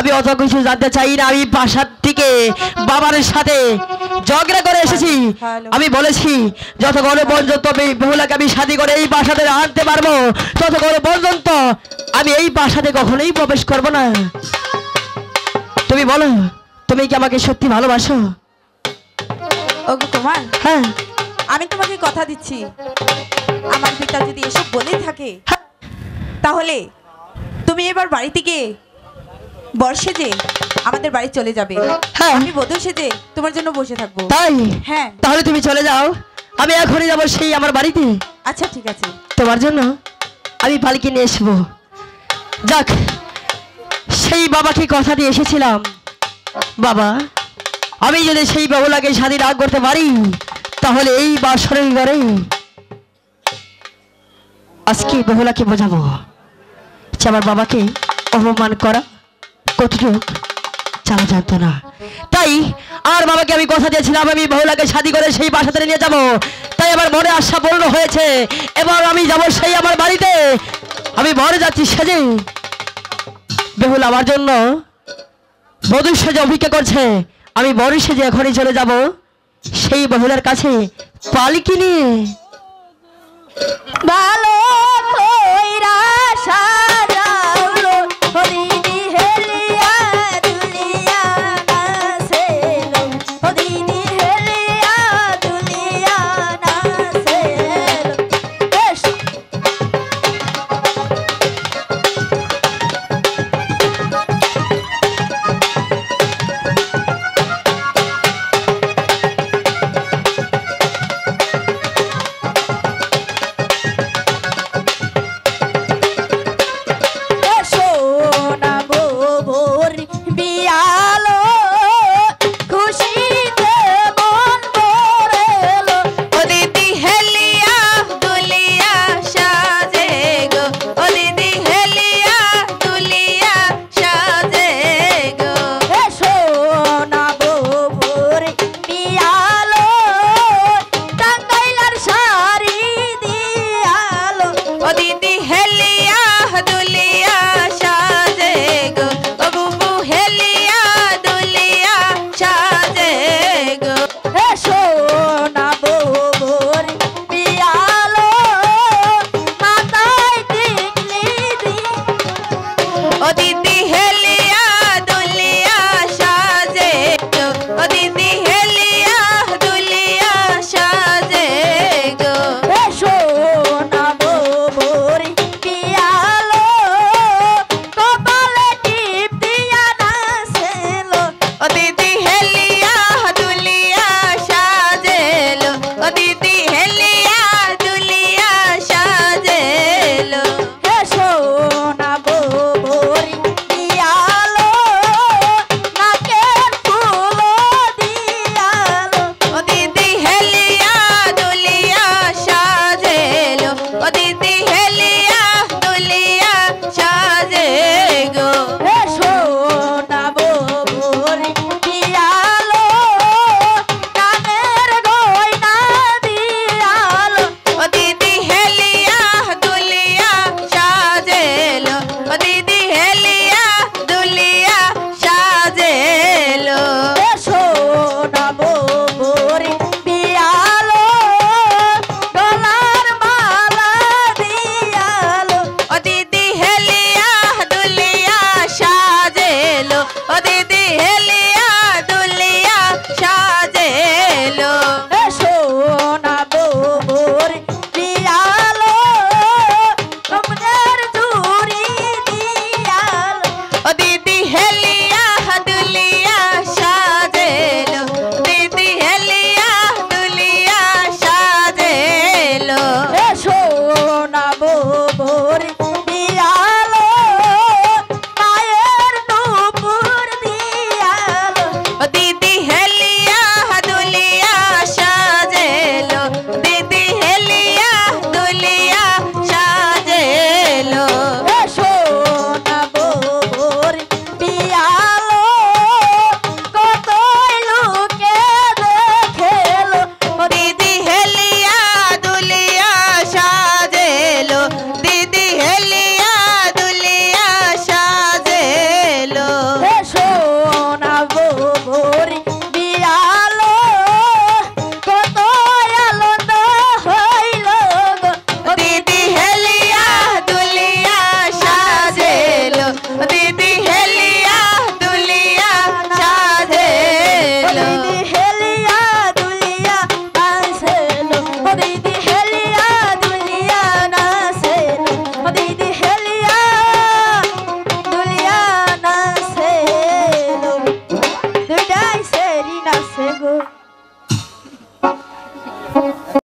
আমি অত কিছু জানতে চাই না আমি বাসার থেকে বাবার সাথে ঝগড়া করে এসেছি। আমি বলেছি যত যতক্ষণ পর্যন্ত আমি বহুলাকে আমি শাদি করে এই বাসাতে আনতে পারব তত ততক্ষণ পর্যন্ত আমি এই বাসাতে কখনোই প্রবেশ করব না। তুমি বলো তুমি কি আমাকে সত্যি ভালোবাসো? ওগো কুমার হ্যাঁ। আমি তোমাকে কথা দিচ্ছি। আমার পিতা যদি এসব বলে থাকে তাহলে তুমি এবার বাড়ি থেকে বর্ষে যে আমাদের বাড়ি চলে যাবে। হ্যাঁ। আমি বধূ সেজে তোমার জন্য বসে থাকব। তাই? হ্যাঁ। তাহলে তুমি চলে যাও। আমি এখনই যাব সেই আমার বাড়িতে। আচ্ছা ঠিক আছে। তোমার জন্য আমি পালকি নিয়ে আসব যাক সেই বাবাকে কথা দিয়ে এসেছিলাম। বাবা আমি যদি সেই বাবুলাকে স্বাধীন রাগ করতে পারি তাহলে এই বাসরের ঘরে আজকে বহুলাকে বোঝাবো যে আমার বাবাকে অপমান করা কতটুক? চালা জানতো না। তাই আর বাবাকে আমি কথা দিয়েছিলাম, আমি বহুলাকে শাদি করে সেই বাসাতে নিয়ে যাব। তাই আমার মনে আশা পূর্ণ হয়েছে। এবার আমি যাব সেই আমার বাড়িতে। আমি বরে যাচ্ছি সেজে। বেহুল, আমার জন্য বধূ সেজে অপেক্ষা করছে। আমি বড় সেজে এখনই চলে যাব। সেই বহুলার কাছে পালকি নিয়ে।